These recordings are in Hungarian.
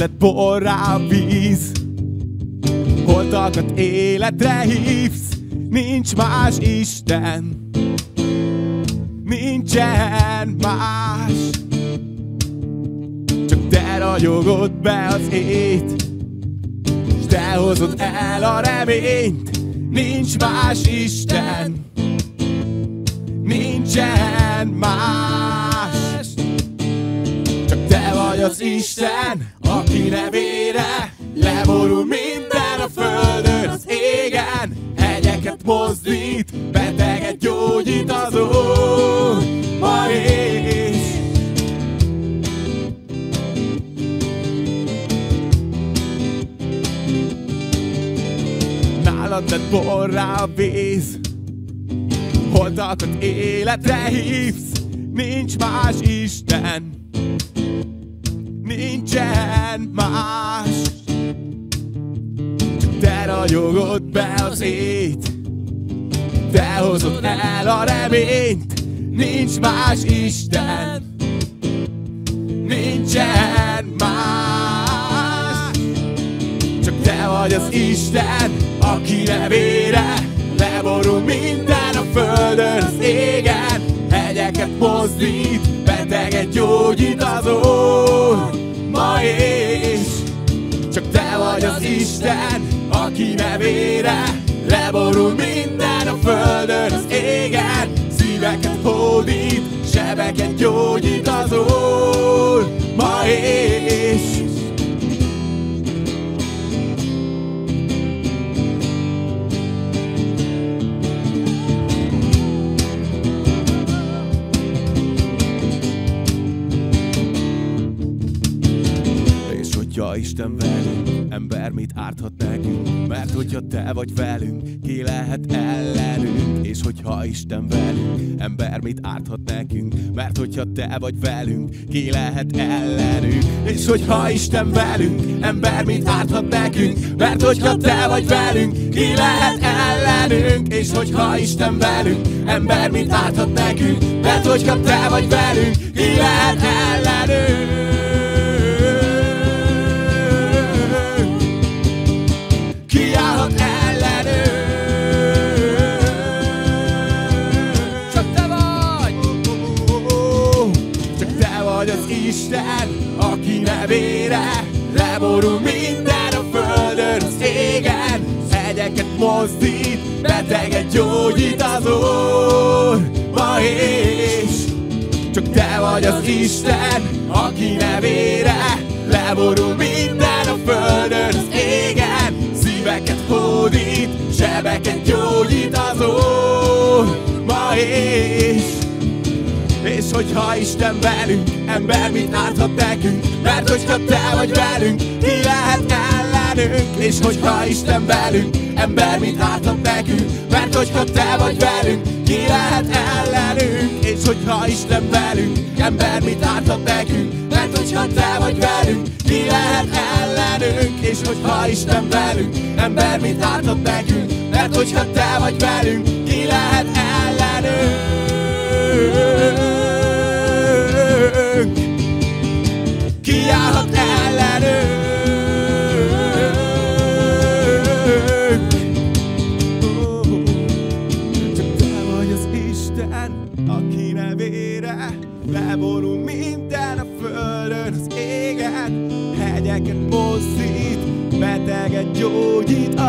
Lett borrá víz. Holtakat életre hívsz Nincs más Isten. Nincsen más. Csak te ragyogod be az ét S te hozod el a reményt. Nincs más Isten. Nincsen más. Csak te vagy az Isten Aki nevére leborul minden a földön az égen. Hegyeket mozdít, beteget gyógyít az Úr. Ma is. Nálad lett borrá a víz. Holtakat életre hívsz. Nincs más Isten Nincsen más. Csak te ragyogod be az ét. Te hozod el a reményt. Nincs más Isten. Nincsen más. Csak te vagy az Isten Aki nevére leborul minden a földön, az égen. Hegyeket mozdít, beteget gyógyít az Úr Ma is csak te vagy az Isten Aki nevére leborul minden a földön, az égen. Szíveket hódít, sebeket gyógyít az Úr Ma És hogyha Isten velünk, ember mit árthat nekünk? Mert hogyha te vagy velünk, ki lehet ellenünk? És hogyha Isten velünk, ember mit árthat nekünk? Mert hogyha te vagy velünk, ki lehet ellenünk? És hogyha Isten velünk, ember mit árthat nekünk? Mert hogyha te vagy velünk, ki lehet ellenünk? És hogyha Isten velünk, ember mit árthat nekünk? Mert hogyha te vagy velünk, ki lehet ellenünk? Isten, aki nevére leborul minden a földön, az égen. Hegyeket mozdít, beteget gyógyít az Úr, ma is. Csak te vagy az Isten, aki nevére leborul minden a földön, az égen. Szíveket hódít, sebeket gyógyít az Úr, ma is. És hogyha Isten velünk, ember mit árthat nekünk? Mert hogyha te vagy velünk, ki lehet ellenünk? És hogyha Isten velünk, ember mit árthat nekünk? Mert hogyha te vagy velünk, ki lehet ellenünk? És hogyha Isten velünk, ember mit árthat nekünk? Mert hogyha te vagy velünk, ki lehet ellenünk? És hogyha Isten velünk, ember mit árthat nekünk? Mert hogyha te vagy velünk, ki lehet ellenünk?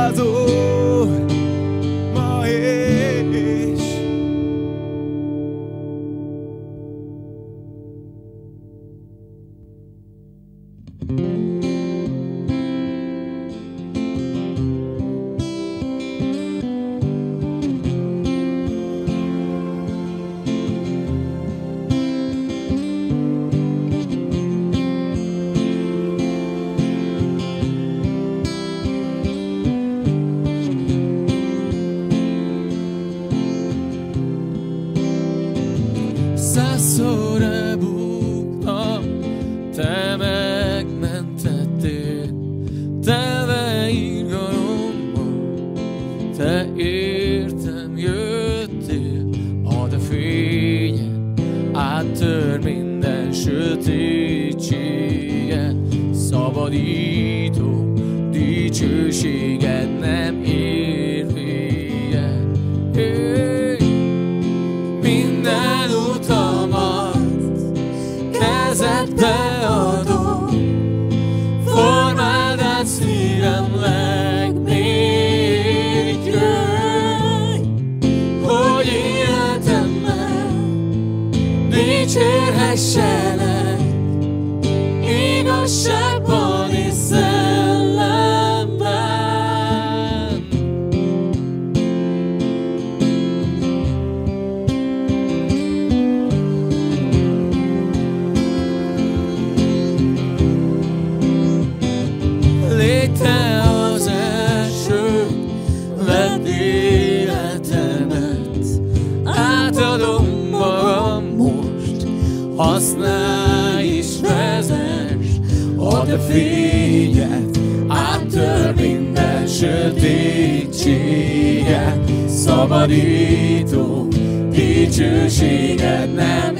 Gyógyít az Úr vedd életemet, átadom magam most, használj és vezess, a te fényed, áttör minden sötétséget, szabadító, dicsőséged nem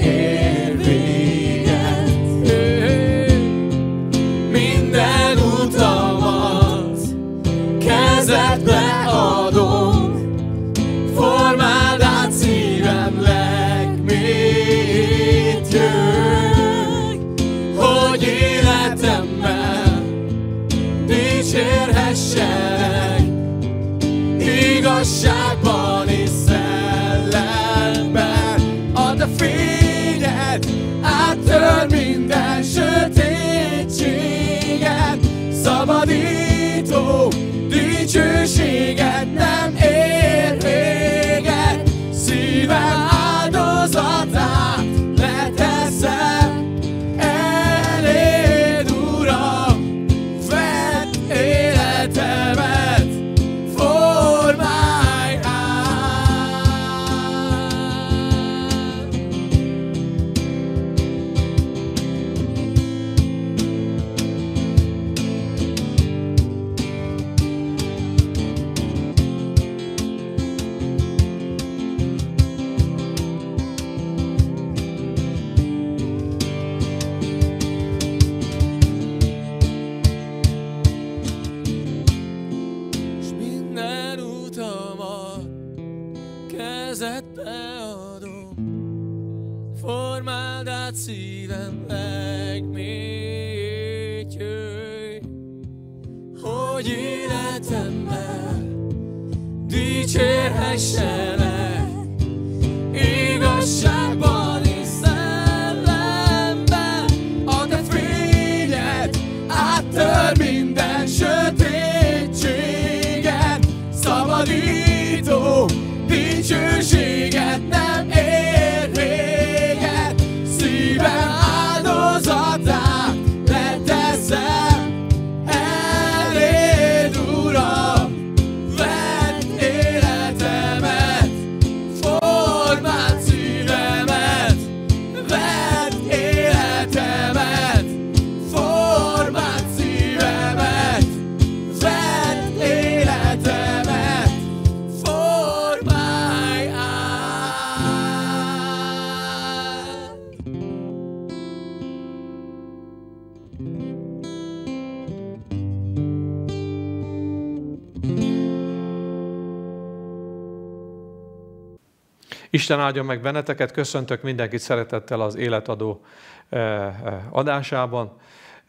Isten áldjon meg benneteket, köszöntök mindenkit szeretettel az életadó eh, eh, adásában.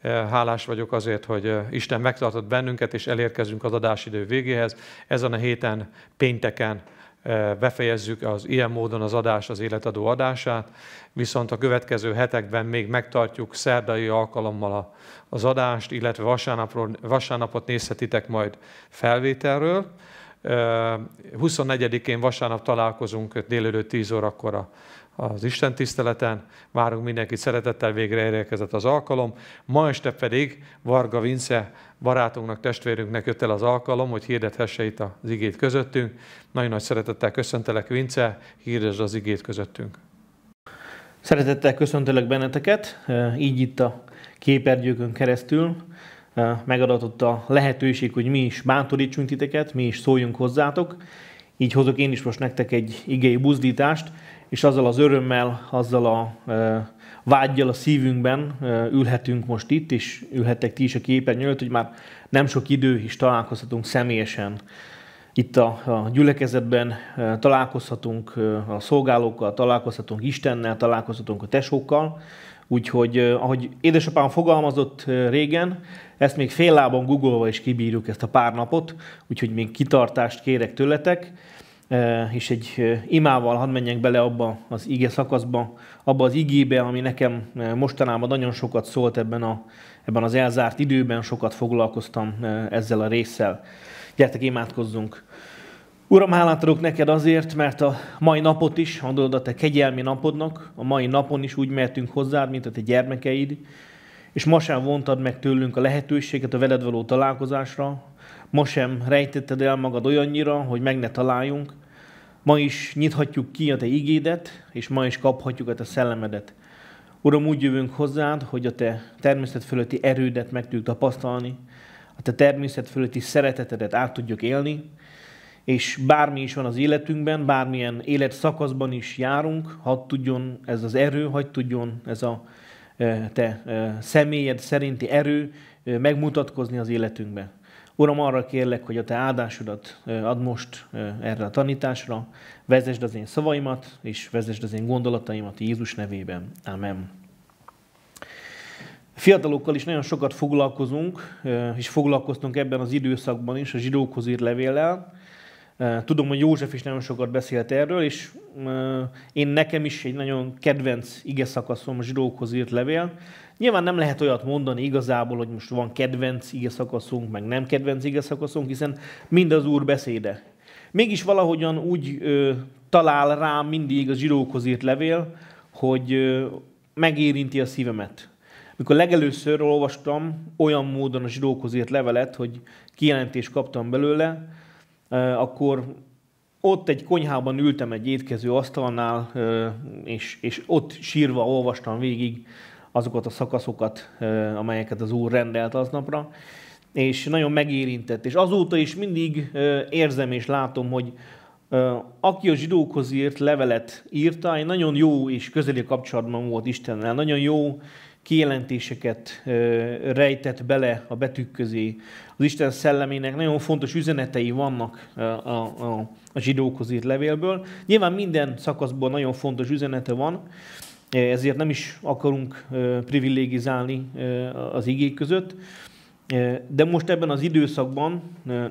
Eh, Hálás vagyok azért, hogy Isten megtartott bennünket, és elérkezünk az adásidő végéhez. Ezen a héten, pénteken befejezzük az ilyen módon az adás, az életadó adását, viszont a következő hetekben még megtartjuk szerdai alkalommal az adást, illetve vasárnapról, vasárnapot nézhetitek majd felvételről. Ö, 24-én vasárnap találkozunk délelőtt 10 órakor a- az Isten tiszteleten. Várunk mindenkit szeretettel, végre elérkezett az alkalom. Ma este pedig Varga Vince barátunknak, testvérünknek jött el az alkalom, hogy hirdethesse itt az igét közöttünk. Nagyon nagy szeretettel köszöntelek, Vince, hirdesd az igét közöttünk. Szeretettel köszöntelek benneteket, így itt a képernyőkön keresztül. Megadatott a lehetőség, hogy mi is bántorítsunk titeket, mi is szóljunk hozzátok. Így hozok én is most nektek egy igei buzdítást. és azzal az örömmel, azzal a vágyjal a szívünkben ülhetünk most itt, és ülhettek ti is a képernyőt, hogy már nem sok idő is találkozhatunk személyesen. Itt a, a gyülekezetben találkozhatunk a szolgálókkal, találkozhatunk Istennel, találkozhatunk a tesókkal, Úgyhogy, ahogy édesapám fogalmazott régen, ezt még fél lábon googolva is kibírjuk ezt a pár napot, úgyhogy még kitartást kérek tőletek, és egy imával hadd menjek bele abba az ige szakaszba, abba az igébe, ami nekem mostanában nagyon sokat szólt ebben, a, ebben az elzárt időben, sokat foglalkoztam ezzel a résszel. Gyertek, imádkozzunk! Uram, hálát adok neked azért, mert a mai napot is, adod a te kegyelmi napodnak, a mai napon is úgy mehetünk hozzád, mint a te gyermekeid, és ma sem vontad meg tőlünk a lehetőséget a veled való találkozásra, ma sem rejtetted el magad olyannyira, hogy meg ne találjunk, ma is nyithatjuk ki a te igédet, és ma is kaphatjuk a te szellemedet. Uram, úgy jövünk hozzád, hogy a te természet fölötti erődet meg tudjuk tapasztalni, a te természet fölötti szeretetedet át tudjuk élni, és bármi is van az életünkben, bármilyen életszakaszban is járunk, hadd tudjon ez az erő, hadd tudjon ez a te személyed szerinti erő megmutatkozni az életünkben. Uram, arra kérlek, hogy a te áldásodat ad most erre a tanításra, vezesd az én szavaimat, és vezesd az én gondolataimat Jézus nevében. Amen. Fiatalokkal is nagyon sokat foglalkozunk, és foglalkoztunk ebben az időszakban is a zsidókhoz írt levéllel, Tudom, hogy József is nagyon sokat beszélt erről, és én nekem is egy nagyon kedvenc ige szakaszom a zsidókhoz írt levél. Nyilván nem lehet olyat mondani igazából, hogy most van kedvenc ige szakaszunk, meg nem kedvenc ige szakaszunk, hiszen mind az Úr beszéde. Mégis valahogyan úgy ö, talál rám mindig a zsidókhoz írt levél, hogy ö, megérinti a szívemet. Mikor legelőször olvastam olyan módon a zsidókhoz írt levelet, hogy kijelentést kaptam belőle, akkor ott egy konyhában ültem egy étkező asztalnál, és, és ott sírva olvastam végig azokat a szakaszokat, amelyeket az Úr rendelt aznapra, és nagyon megérintett. És azóta is mindig érzem és látom, hogy aki a zsidókhoz írt levelet írta, egy nagyon jó és közeli kapcsolatban volt Istennel, nagyon jó kijelentéseket rejtett bele a betűk közé. Az Isten szellemének nagyon fontos üzenetei vannak a, a, a zsidókhoz írt levélből. Nyilván minden szakaszban nagyon fontos üzenete van, ezért nem is akarunk privilegizálni az igék között. De most ebben az időszakban,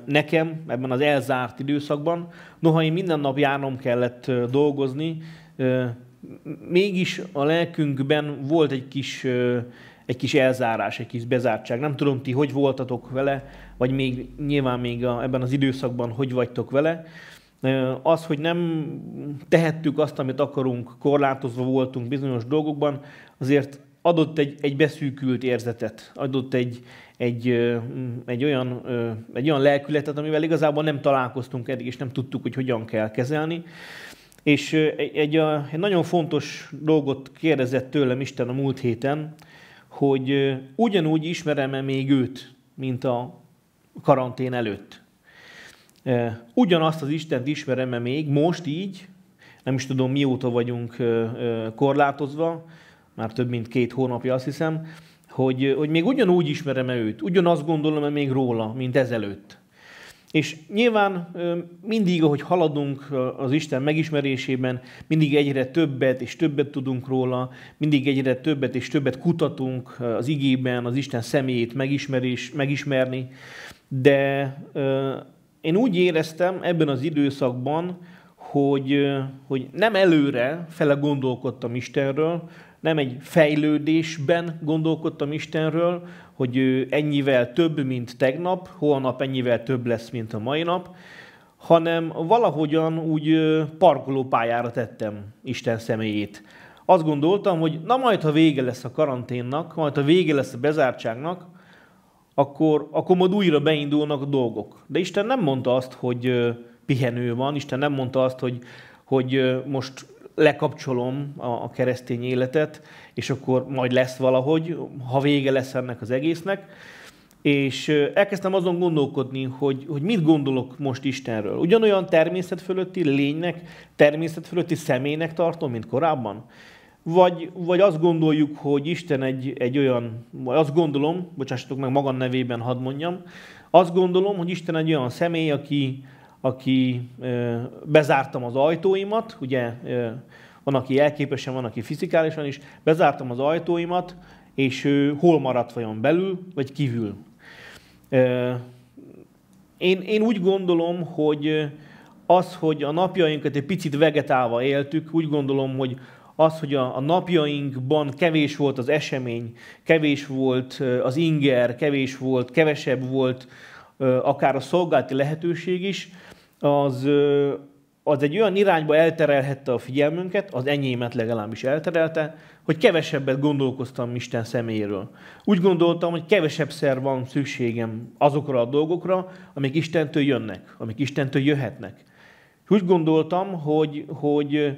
nekem, ebben az elzárt időszakban, noha én minden nap járnom kellett dolgozni, mégis a lelkünkben volt egy kis, egy kis elzárás, egy kis bezártság. Nem tudom, ti hogy voltatok vele, vagy még nyilván még a, ebben az időszakban hogy vagytok vele. Az, hogy nem tehettük azt, amit akarunk, korlátozva voltunk bizonyos dolgokban, azért adott egy, egy beszűkült érzetet, adott egy, egy, egy, olyan, egy olyan lelkületet, amivel igazából nem találkoztunk eddig, és nem tudtuk, hogy hogyan kell kezelni. És egy, egy, egy nagyon fontos dolgot kérdezett tőlem Isten a múlt héten, hogy ugyanúgy ismerem-e még őt, mint a karantén előtt. Ugyanazt az Istent ismerem-e még most így, nem is tudom mióta vagyunk korlátozva, már több mint két hónapja azt hiszem, hogy, hogy még ugyanúgy ismerem-e őt, ugyanazt gondolom-e még róla, mint ezelőtt. És nyilván mindig, ahogy haladunk az Isten megismerésében, mindig egyre többet és többet tudunk róla, mindig egyre többet és többet kutatunk az igében, az Isten személyét megismerés, megismerni, de én úgy éreztem ebben az időszakban, hogy, hogy nem előre fele gondolkodtam Istenről, nem egy fejlődésben gondolkodtam Istenről, hogy ő ennyivel több, mint tegnap, holnap ennyivel több lesz, mint a mai nap, hanem valahogyan úgy parkolópályára tettem Isten személyét. Azt gondoltam, hogy na majd, ha vége lesz a karanténnak, majd, ha vége lesz a bezártságnak, akkor, akkor majd újra beindulnak a dolgok. De Isten nem mondta azt, hogy pihenő van, Isten nem mondta azt, hogy, hogy most lekapcsolom a, a keresztény életet, és akkor majd lesz valahogy, ha vége lesz ennek az egésznek, és elkezdtem azon gondolkodni, hogy, hogy mit gondolok most Istenről. Ugyanolyan természet fölötti lénynek, természet fölötti személynek tartom, mint korábban? Vagy, vagy azt gondoljuk, hogy Isten egy, egy olyan, vagy azt gondolom, bocsássatok meg magam nevében hadd mondjam, azt gondolom, hogy Isten egy olyan személy, aki, aki bezártam az ajtóimat, ugye van, aki elképesen, van, aki fizikálisan is, bezártam az ajtóimat, és ő hol maradt vajon belül, vagy kívül. Én, én úgy gondolom, hogy az, hogy a napjainkat egy picit vegetálva éltük, úgy gondolom, hogy az, hogy a, a napjainkban kevés volt az esemény, kevés volt az inger, kevés volt, kevesebb volt akár a szolgálati lehetőség is, az, az egy olyan irányba elterelhette a figyelmünket, az enyémet legalábbis elterelte, hogy kevesebbet gondolkoztam Isten személyéről. Úgy gondoltam, hogy kevesebbszer van szükségem azokra a dolgokra, amik Istentől jönnek, amik Istentől jöhetnek. úgy gondoltam, hogy, hogy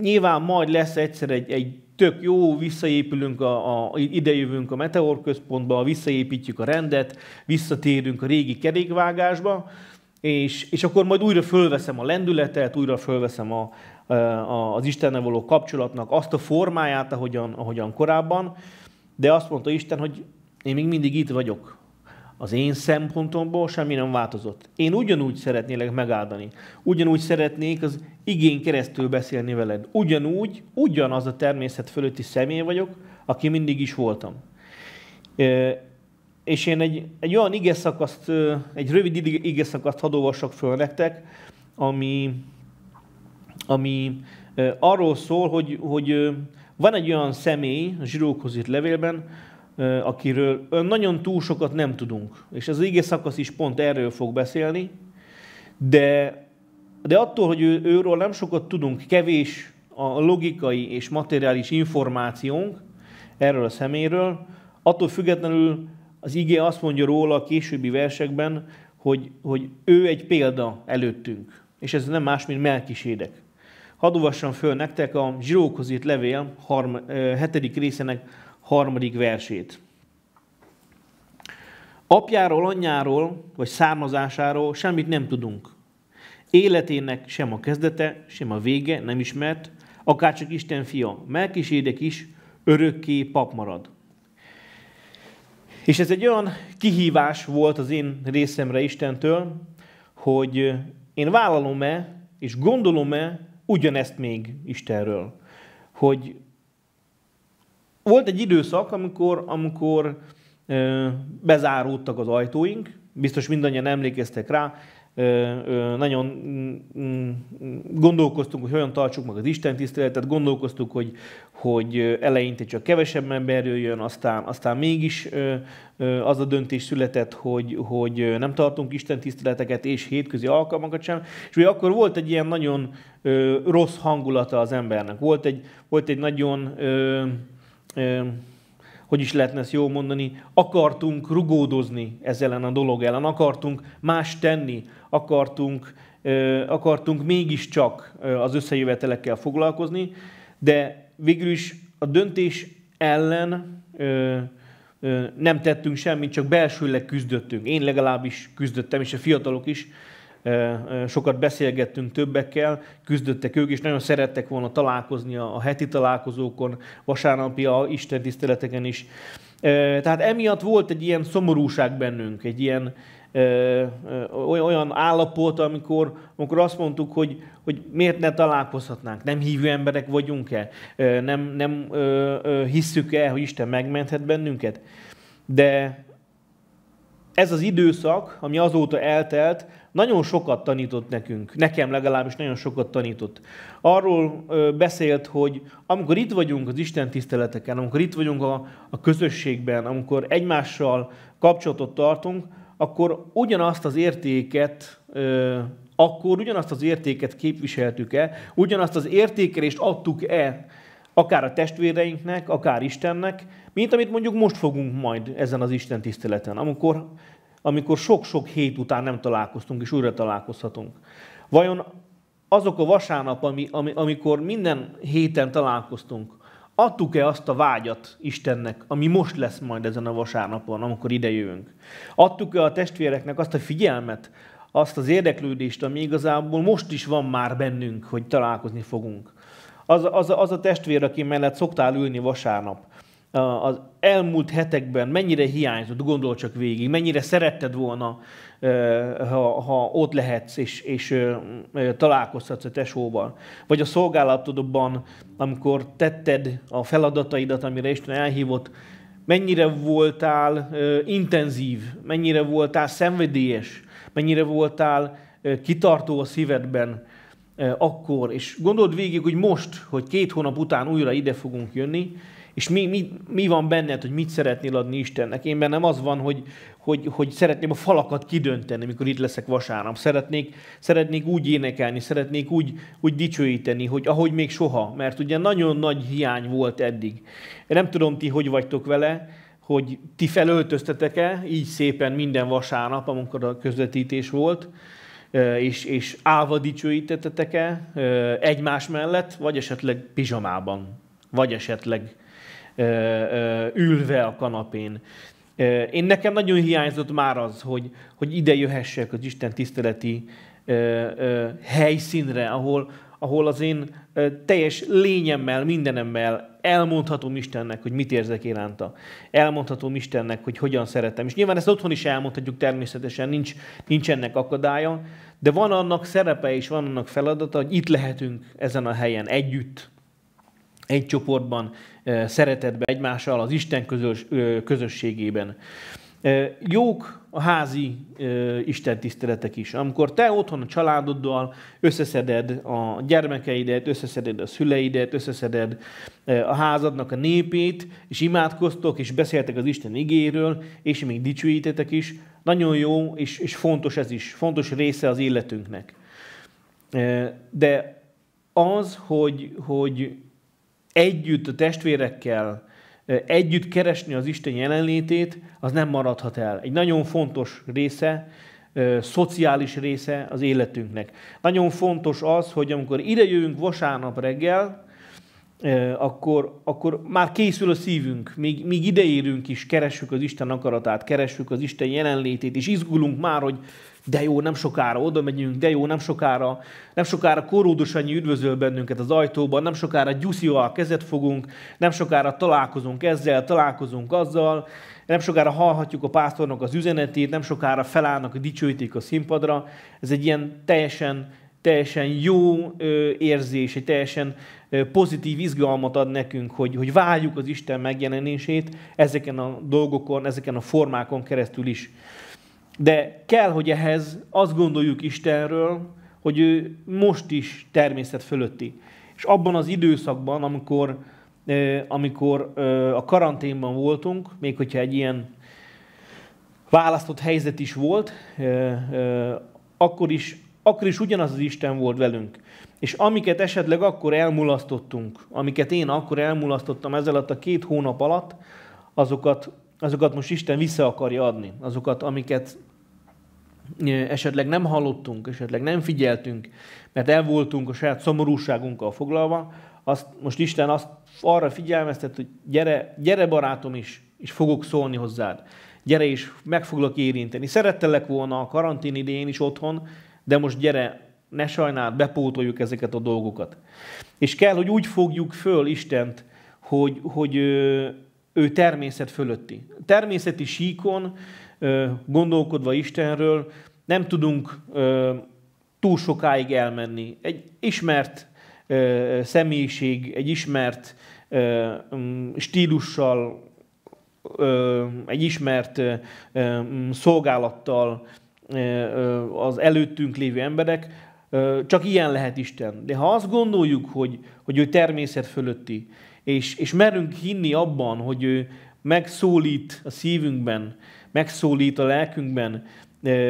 nyilván majd lesz egyszer egy, egy tök jó, visszaépülünk, a, a, idejövünk a Meteor központba, visszaépítjük a rendet, visszatérünk a régi kerékvágásba, és, és akkor majd újra fölveszem a lendületet, újra fölveszem a, a, az Istennel való kapcsolatnak azt a formáját, ahogyan, ahogyan korábban, de azt mondta Isten, hogy én még mindig itt vagyok. Az én szempontomból semmi nem változott. Én ugyanúgy szeretnélek megáldani. Ugyanúgy szeretnék az igény keresztül beszélni veled. Ugyanúgy, ugyanaz a természet fölötti személy vagyok, aki mindig is voltam. És én egy, egy olyan ige szakaszt, egy rövid ige szakaszt hadd olvassak föl nektek, ami, ami arról szól, hogy, hogy van egy olyan személy a zsidókhoz itt levélben, akiről nagyon túl sokat nem tudunk. És az ige szakasz is pont erről fog beszélni, de, de attól, hogy ő, őről nem sokat tudunk, kevés a logikai és materiális információnk erről a szeméről, attól függetlenül az ige azt mondja róla a későbbi versekben, hogy, hogy ő egy példa előttünk. És ez nem más, mint Melkisédek. Hadd olvassam föl nektek a Zsirókhoz írt levél harm, hetedik részének harmadik versét. Apjáról, anyjáról, vagy származásáról semmit nem tudunk. Életének sem a kezdete, sem a vége nem ismert, akárcsak Isten fia. Melkisédek is örökké pap marad. És ez egy olyan kihívás volt az én részemre Istentől, hogy én vállalom-e, és gondolom-e ugyanezt még Istenről. Hogy volt egy időszak, amikor, amikor bezáródtak az ajtóink, biztos mindannyian emlékeztek rá, nagyon mm, gondolkoztunk, hogy hogyan tartsuk meg az Isten tiszteletet, gondolkoztuk, hogy, hogy eleinte csak kevesebb ember jöjjön, aztán, aztán mégis az a döntés született, hogy, hogy nem tartunk Isten tiszteleteket és hétközi alkalmakat sem, és ugye akkor volt egy ilyen nagyon rossz hangulata az embernek. Volt egy, volt egy nagyon hogy is lehetne ezt jól mondani, akartunk rugódozni ezzel ellen a dolog ellen, akartunk más tenni, akartunk, akartunk mégiscsak az összejövetelekkel foglalkozni, de végül is a döntés ellen nem tettünk semmit, csak belsőleg küzdöttünk. Én legalábbis küzdöttem, és a fiatalok is sokat beszélgettünk többekkel, küzdöttek ők, és nagyon szerettek volna találkozni a heti találkozókon, vasárnapi a Isten tiszteleteken is. Tehát emiatt volt egy ilyen szomorúság bennünk, egy ilyen olyan állapot, amikor, amikor azt mondtuk, hogy, hogy miért ne találkozhatnánk, nem hívő emberek vagyunk-e, nem, nem hisszük-e, hogy Isten megmenthet bennünket. De ez az időszak, ami azóta eltelt, nagyon sokat tanított nekünk, nekem legalábbis nagyon sokat tanított. Arról beszélt, hogy amikor itt vagyunk az Isten tiszteleteken, amikor itt vagyunk a, a közösségben, amikor egymással kapcsolatot tartunk, akkor ugyanazt az értéket akkor ugyanazt az értéket képviseltük-e, ugyanazt az értékelést adtuk-e akár a testvéreinknek, akár Istennek, mint amit mondjuk most fogunk majd ezen az Isten tiszteleten, amikor amikor sok-sok hét után nem találkoztunk, és újra találkozhatunk. Vajon azok a vasárnap, ami, ami, amikor minden héten találkoztunk, adtuk-e azt a vágyat Istennek, ami most lesz majd ezen a vasárnapon, amikor idejövünk? Adtuk-e a testvéreknek azt a figyelmet, azt az érdeklődést, ami igazából most is van már bennünk, hogy találkozni fogunk? Az, az, az a testvér, aki mellett szoktál ülni vasárnap, az elmúlt hetekben mennyire hiányzott, gondol csak végig, mennyire szeretted volna, ha, ha ott lehetsz és, és találkozhatsz a tesóval. Vagy a szolgálatodban, amikor tetted a feladataidat, amire Isten elhívott, mennyire voltál intenzív, mennyire voltál szenvedélyes, mennyire voltál kitartó a szívedben akkor, és gondold végig, hogy most, hogy két hónap után újra ide fogunk jönni, és mi, mi, mi van benned, hogy mit szeretnél adni Istennek? Én bennem az van, hogy, hogy, hogy szeretném a falakat kidönteni, mikor itt leszek vasárnap. Szeretnék, szeretnék úgy énekelni, szeretnék úgy, úgy dicsőíteni, hogy ahogy még soha, mert ugye nagyon nagy hiány volt eddig. Én nem tudom, ti hogy vagytok vele, hogy ti felöltöztetek-e így szépen minden vasárnap, amikor a közvetítés volt, és, és állva dicsőítettetek-e egymás mellett, vagy esetleg pizsamában, vagy esetleg ülve a kanapén. Én nekem nagyon hiányzott már az, hogy, hogy ide jöhessek az Isten tiszteleti helyszínre, ahol, ahol az én teljes lényemmel, mindenemmel elmondhatom Istennek, hogy mit érzek iránta. Elmondhatom Istennek, hogy hogyan szeretem. És nyilván ezt otthon is elmondhatjuk természetesen, nincs, nincs ennek akadálya, de van annak szerepe és van annak feladata, hogy itt lehetünk ezen a helyen együtt, egy csoportban, szeretetben egymással, az Isten közös, közösségében. Jók a házi Isten tiszteletek is. Amikor te otthon a családoddal összeszeded a gyermekeidet, összeszeded a szüleidet, összeszeded a házadnak a népét, és imádkoztok, és beszéltek az Isten igéről, és még dicsőítetek is, nagyon jó, és, és fontos ez is, fontos része az életünknek. De az, hogy, hogy együtt a testvérekkel, együtt keresni az Isten jelenlétét, az nem maradhat el. Egy nagyon fontos része, szociális része az életünknek. Nagyon fontos az, hogy amikor idejövünk vasárnap reggel, akkor, akkor már készül a szívünk, még, még ideérünk is, keressük az Isten akaratát, keressük az Isten jelenlétét, és izgulunk már, hogy de jó, nem sokára oda megyünk, de jó, nem sokára, nem sokára Koródos annyi üdvözöl bennünket az ajtóban, nem sokára Gyuszival kezet fogunk, nem sokára találkozunk ezzel, találkozunk azzal, nem sokára hallhatjuk a pásztornak az üzenetét, nem sokára felállnak a dicsőíték a színpadra. Ez egy ilyen teljesen, teljesen jó érzés, egy teljesen pozitív izgalmat ad nekünk, hogy, hogy várjuk az Isten megjelenését ezeken a dolgokon, ezeken a formákon keresztül is. De kell, hogy ehhez azt gondoljuk Istenről, hogy ő most is természet fölötti. És abban az időszakban, amikor, amikor a karanténban voltunk, még hogyha egy ilyen választott helyzet is volt, akkor is, akkor is ugyanaz az Isten volt velünk. És amiket esetleg akkor elmulasztottunk, amiket én akkor elmulasztottam ezzel a két hónap alatt, azokat, azokat most Isten vissza akarja adni. Azokat, amiket esetleg nem hallottunk, esetleg nem figyeltünk, mert el voltunk a saját szomorúságunkkal foglalva, azt, most Isten azt arra figyelmeztet, hogy gyere, gyere barátom is, és fogok szólni hozzád. Gyere is, meg foglak érinteni. Szerettelek volna a karantén idején is otthon, de most gyere, ne sajnáld, bepótoljuk ezeket a dolgokat. És kell, hogy úgy fogjuk föl Istent, hogy, hogy ő, ő természet fölötti. Természeti síkon gondolkodva Istenről nem tudunk túl sokáig elmenni. Egy ismert személyiség, egy ismert stílussal, egy ismert szolgálattal az előttünk lévő emberek, csak ilyen lehet Isten. De ha azt gondoljuk, hogy, hogy ő természet fölötti, és, és merünk hinni abban, hogy ő megszólít a szívünkben, megszólít a lelkünkben,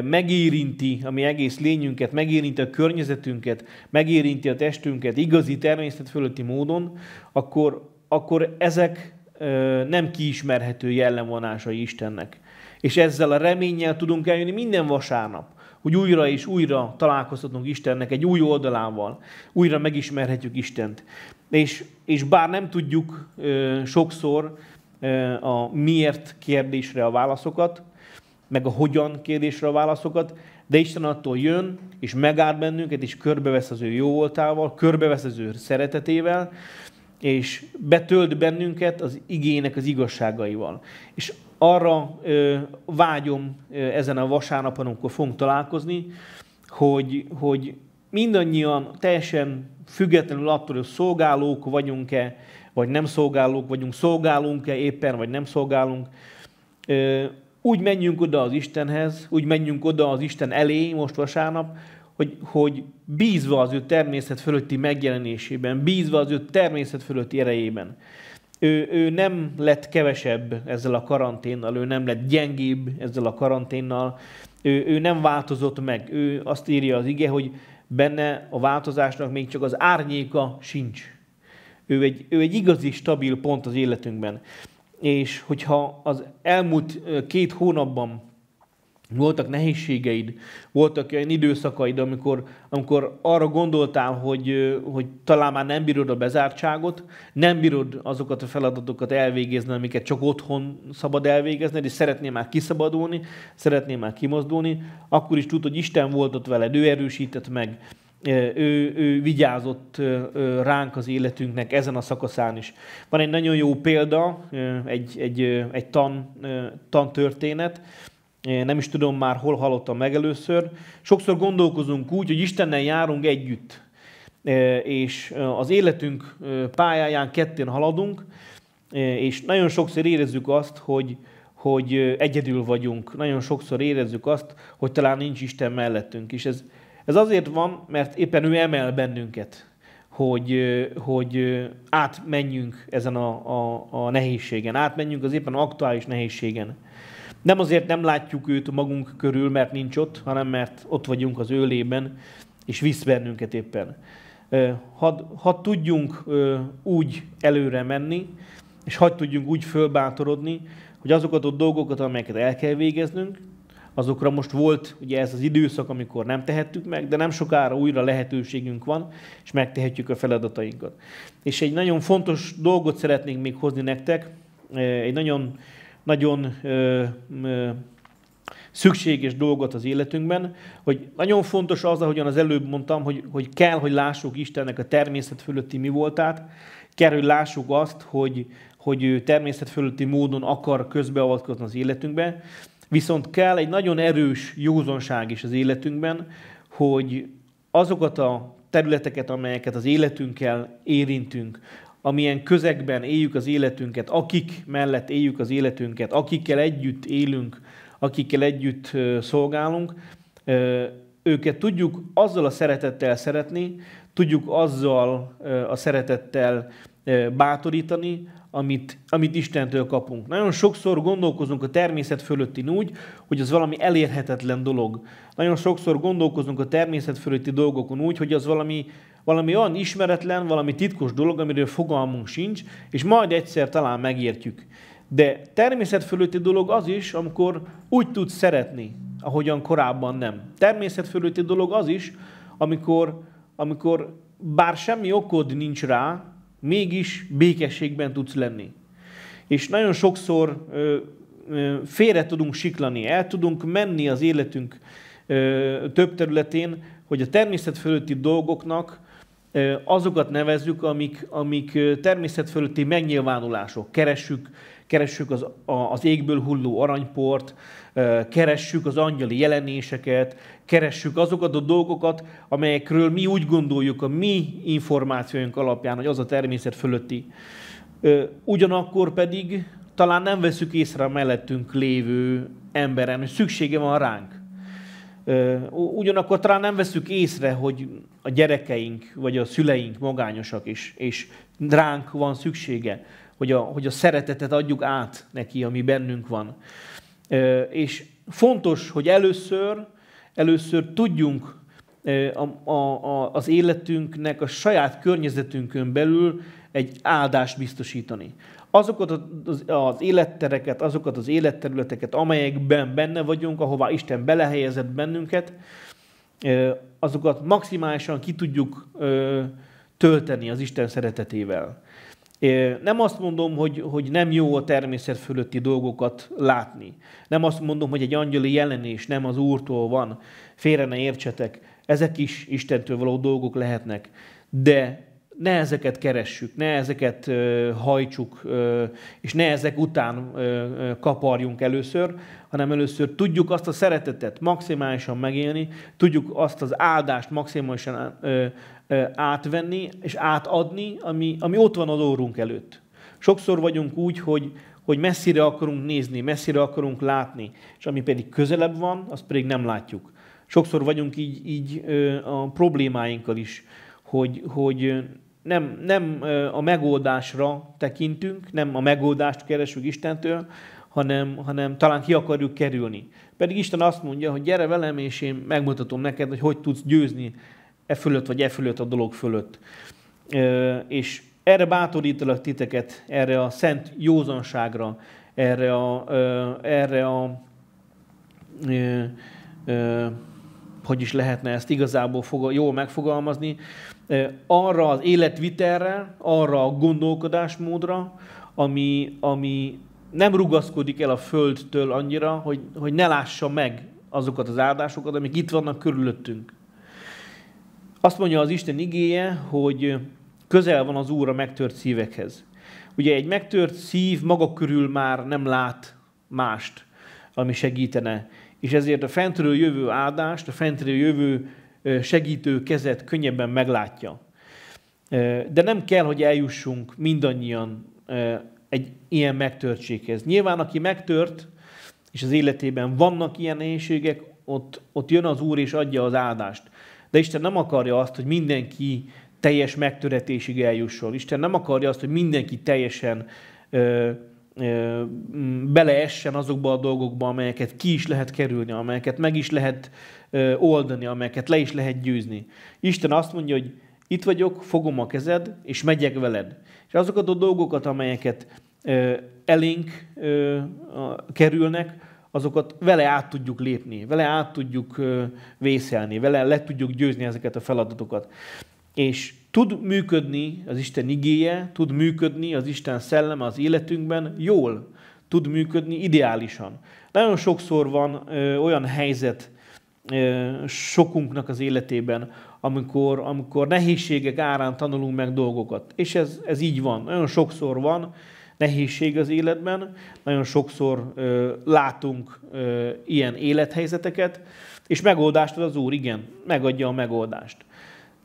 megérinti a mi egész lényünket, megérinti a környezetünket, megérinti a testünket igazi természet fölötti módon, akkor, akkor ezek nem kiismerhető jellemvonásai Istennek. És ezzel a reménnyel tudunk eljönni minden vasárnap, hogy újra és újra találkozhatunk Istennek egy új oldalával, újra megismerhetjük Istent. És, és bár nem tudjuk ö, sokszor a miért kérdésre a válaszokat, meg a hogyan kérdésre a válaszokat, de Isten attól jön, és megáll bennünket, és körbevesz az ő jó voltával, körbevesz az ő szeretetével, és betölt bennünket az igének az igazságaival. És arra ö, vágyom ö, ezen a vasárnapon, amikor fogunk találkozni, hogy, hogy mindannyian teljesen függetlenül attól, hogy szolgálók vagyunk-e, vagy nem szolgálók vagyunk, szolgálunk-e éppen, vagy nem szolgálunk, úgy menjünk oda az Istenhez, úgy menjünk oda az Isten elé most vasárnap, hogy, hogy bízva az ő természet fölötti megjelenésében, bízva az ő természet fölötti erejében. Ő, ő nem lett kevesebb ezzel a karanténnal, ő nem lett gyengébb ezzel a karanténnal, ő, ő nem változott meg. Ő azt írja az ige, hogy benne a változásnak még csak az árnyéka sincs. Ő egy, ő egy igazi, stabil pont az életünkben. És hogyha az elmúlt két hónapban voltak nehézségeid, voltak olyan időszakaid, amikor, amikor arra gondoltál, hogy, hogy talán már nem bírod a bezártságot, nem bírod azokat a feladatokat elvégezni, amiket csak otthon szabad elvégezni, és szeretnél már kiszabadulni, szeretnél már kimozdulni, akkor is tudod, hogy Isten volt ott veled, ő erősített meg, ő, ő vigyázott ránk az életünknek ezen a szakaszán is. Van egy nagyon jó példa, egy, egy, egy tan, tantörténet, nem is tudom már, hol hallottam meg először. Sokszor gondolkozunk úgy, hogy Istennel járunk együtt, és az életünk pályáján kettén haladunk, és nagyon sokszor érezzük azt, hogy, hogy egyedül vagyunk. Nagyon sokszor érezzük azt, hogy talán nincs Isten mellettünk. És ez, ez azért van, mert éppen ő emel bennünket, hogy, hogy átmenjünk ezen a, a, a nehézségen, átmenjünk az éppen aktuális nehézségen. Nem azért nem látjuk őt magunk körül, mert nincs ott, hanem mert ott vagyunk az őlében, és visz bennünket éppen. Ha, ha tudjunk úgy előre menni, és hadd tudjunk úgy fölbátorodni, hogy azokat a dolgokat, amelyeket el kell végeznünk, azokra most volt ugye ez az időszak, amikor nem tehettük meg, de nem sokára újra lehetőségünk van, és megtehetjük a feladatainkat. És egy nagyon fontos dolgot szeretnénk még hozni nektek, egy nagyon nagyon ö, ö, szükséges dolgot az életünkben, hogy nagyon fontos az, ahogyan az előbb mondtam, hogy, hogy kell, hogy lássuk Istennek a természet fölötti mi voltát, kell, hogy lássuk azt, hogy, hogy ő természet fölötti módon akar közbeavatkozni az életünkbe, viszont kell egy nagyon erős józanság is az életünkben, hogy azokat a területeket, amelyeket az életünkkel érintünk, amilyen közegben éljük az életünket, akik mellett éljük az életünket, akikkel együtt élünk, akikkel együtt szolgálunk, őket tudjuk azzal a szeretettel szeretni, tudjuk azzal a szeretettel bátorítani, amit, amit Istentől kapunk. Nagyon sokszor gondolkozunk a természet fölötti úgy, hogy az valami elérhetetlen dolog. Nagyon sokszor gondolkozunk a természet fölötti dolgokon úgy, hogy az valami valami olyan ismeretlen, valami titkos dolog, amiről fogalmunk sincs, és majd egyszer talán megértjük. De természet fölötti dolog az is, amikor úgy tudsz szeretni, ahogyan korábban nem. Természet fölötti dolog az is, amikor, amikor bár semmi okod nincs rá, mégis békességben tudsz lenni. És nagyon sokszor félre tudunk siklani, el tudunk menni az életünk több területén, hogy a természet fölötti dolgoknak azokat nevezzük, amik, amik természet fölötti megnyilvánulások. Keressük, keressük az, az égből hulló aranyport, keressük az angyali jelenéseket, keressük azokat a dolgokat, amelyekről mi úgy gondoljuk a mi információink alapján, hogy az a természet fölötti. Ugyanakkor pedig talán nem veszük észre a mellettünk lévő emberen, hogy szüksége van ránk. Ugyanakkor talán nem veszük észre, hogy a gyerekeink vagy a szüleink magányosak, és, és ránk van szüksége, hogy a, hogy a szeretetet adjuk át neki, ami bennünk van. És fontos, hogy először, először tudjunk a, a, az életünknek a saját környezetünkön belül egy áldást biztosítani. Azokat az, az élettereket, azokat az életterületeket, amelyekben benne vagyunk, ahová Isten belehelyezett bennünket, azokat maximálisan ki tudjuk tölteni az Isten szeretetével. Nem azt mondom, hogy, hogy nem jó a természet fölötti dolgokat látni. Nem azt mondom, hogy egy angyali jelenés nem az Úrtól van. Félre ne értsetek. Ezek is Istentől való dolgok lehetnek. De ne ezeket keressük, ne ezeket hajtsuk, és ne ezek után uh, kaparjunk először, hanem először tudjuk azt a szeretetet maximálisan megélni, tudjuk azt az áldást maximálisan átvenni és átadni, ami, ami ott van az órunk előtt. Sokszor vagyunk úgy, hogy, hogy messzire akarunk nézni, messzire akarunk látni, és ami pedig közelebb van, azt pedig nem látjuk. Sokszor vagyunk így, így a problémáinkkal is, hogy, hogy nem, nem a megoldásra tekintünk, nem a megoldást keresünk Istentől, hanem, hanem talán ki akarjuk kerülni. Pedig Isten azt mondja, hogy gyere velem, és én megmutatom neked, hogy hogy tudsz győzni e fölött vagy e fölött a dolog fölött. És erre bátorítalak titeket, erre a szent józanságra, erre a, erre a hogy is lehetne ezt igazából jól megfogalmazni, arra az életvitelre, arra a gondolkodásmódra, ami, ami nem rugaszkodik el a Földtől annyira, hogy, hogy ne lássa meg azokat az áldásokat, amik itt vannak körülöttünk. Azt mondja az Isten igéje, hogy közel van az Úr a megtört szívekhez. Ugye egy megtört szív maga körül már nem lát mást, ami segítene. És ezért a fentről jövő áldást, a fentről jövő segítő kezet könnyebben meglátja. De nem kell, hogy eljussunk mindannyian egy ilyen megtörtséghez. Nyilván, aki megtört, és az életében vannak ilyen nehézségek, ott, ott jön az Úr és adja az áldást. De Isten nem akarja azt, hogy mindenki teljes megtöretésig eljusson. Isten nem akarja azt, hogy mindenki teljesen ö, beleessen azokba a dolgokba, amelyeket ki is lehet kerülni, amelyeket meg is lehet oldani, amelyeket le is lehet győzni. Isten azt mondja, hogy itt vagyok, fogom a kezed, és megyek veled. És azokat a dolgokat, amelyeket elénk kerülnek, azokat vele át tudjuk lépni, vele át tudjuk vészelni, vele le tudjuk győzni ezeket a feladatokat. És tud működni az Isten igéje, tud működni az Isten szelleme az életünkben jól, tud működni ideálisan. Nagyon sokszor van ö, olyan helyzet ö, sokunknak az életében, amikor, amikor nehézségek árán tanulunk meg dolgokat. És ez, ez így van. Nagyon sokszor van, nehézség az életben, nagyon sokszor ö, látunk ö, ilyen élethelyzeteket, és megoldást ad az Úr, igen, megadja a megoldást.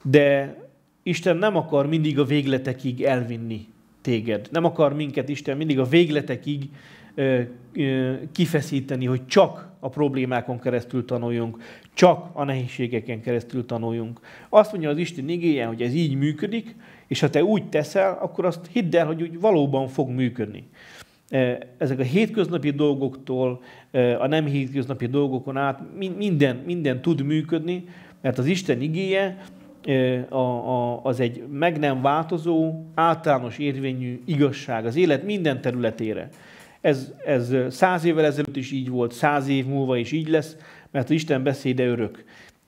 De Isten nem akar mindig a végletekig elvinni téged. Nem akar minket Isten mindig a végletekig ö, ö, kifeszíteni, hogy csak a problémákon keresztül tanuljunk, csak a nehézségeken keresztül tanuljunk. Azt mondja az Isten igéje, hogy ez így működik, és ha te úgy teszel, akkor azt hidd el, hogy úgy valóban fog működni. Ezek a hétköznapi dolgoktól, a nem hétköznapi dolgokon át minden, minden tud működni, mert az Isten igéje az egy meg nem változó, általános érvényű igazság az élet minden területére. Ez, ez száz évvel ezelőtt is így volt, száz év múlva is így lesz, mert az Isten beszéde örök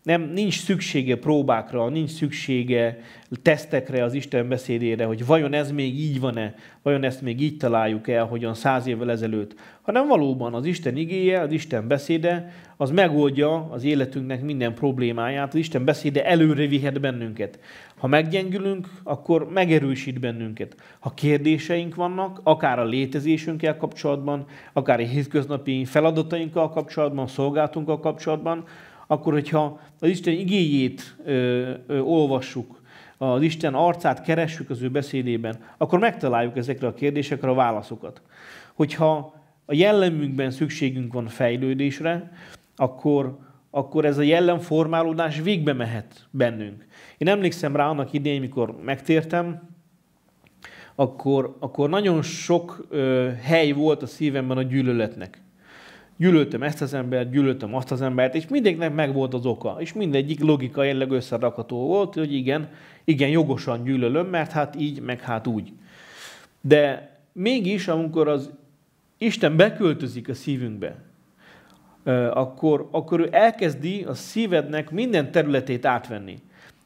nem, nincs szüksége próbákra, nincs szüksége tesztekre az Isten beszédére, hogy vajon ez még így van-e, vajon ezt még így találjuk el, hogyan száz évvel ezelőtt, hanem valóban az Isten igéje, az Isten beszéde, az megoldja az életünknek minden problémáját, az Isten beszéde előre vihet bennünket. Ha meggyengülünk, akkor megerősít bennünket. Ha kérdéseink vannak, akár a létezésünkkel kapcsolatban, akár a hétköznapi feladatainkkal kapcsolatban, szolgáltunkkal kapcsolatban, akkor hogyha az Isten igéjét ö, ö, olvassuk, az Isten arcát keressük az ő beszédében, akkor megtaláljuk ezekre a kérdésekre a válaszokat. Hogyha a jellemünkben szükségünk van fejlődésre, akkor, akkor ez a jellemformálódás végbe mehet bennünk. Én emlékszem rá annak idején, mikor megtértem, akkor, akkor nagyon sok ö, hely volt a szívemben a gyűlöletnek. Gyűlöltem ezt az embert, gyűlöltem azt az embert, és mindenkinek megvolt az oka, és mindegyik logika jelleg összerakható volt, hogy igen, igen, jogosan gyűlölöm, mert hát így, meg hát úgy. De mégis, amikor az Isten beköltözik a szívünkbe, akkor, akkor ő elkezdi a szívednek minden területét átvenni.